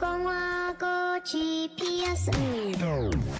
光华哥，起皮呀，兄弟。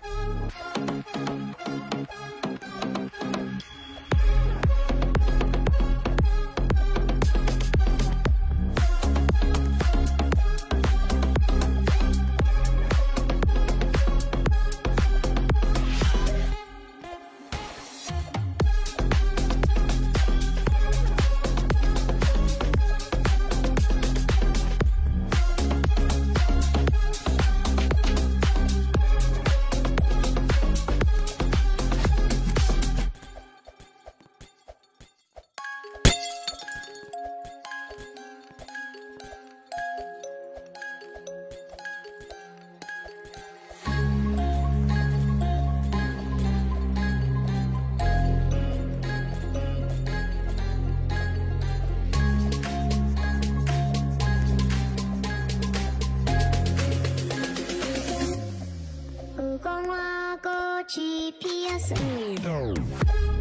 我过去 PS 你。